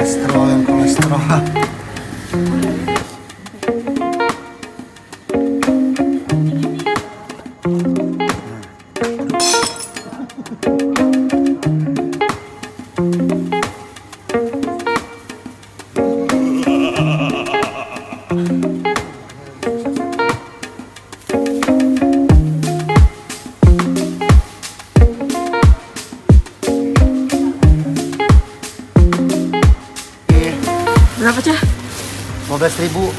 colesterol, el. Berapa cah? 15 ribu.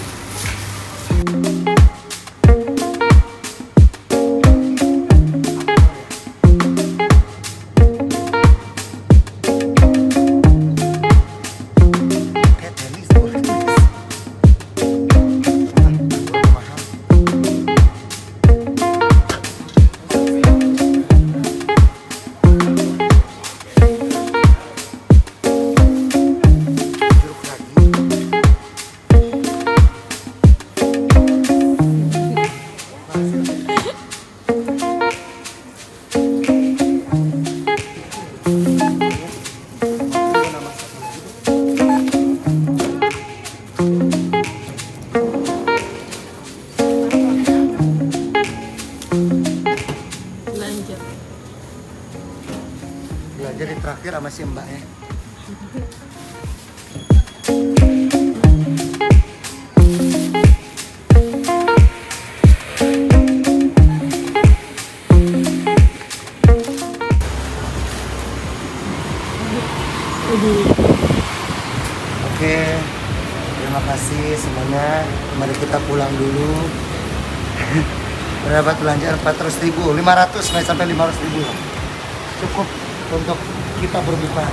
Belanja. Belajar di traktir sama si mbak ya. Oke, terima kasih semuanya. Mari kita pulang dulu. Berapa belanjaan 400 ribu, 500 sampai 500 ribu. Cukup untuk kita berbuka.